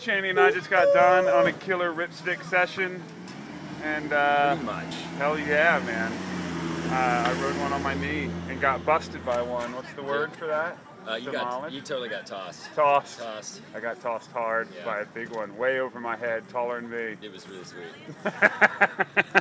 Shanny and I just got done on a killer ripstick session, and uh, much. hell yeah, man. Uh, I rode one on my knee and got busted by one. What's the word for that? Uh, you got you totally got tossed. Tossed. Tossed. I got tossed hard Yeah. by a big one, way over my head, taller than me. It was really sweet.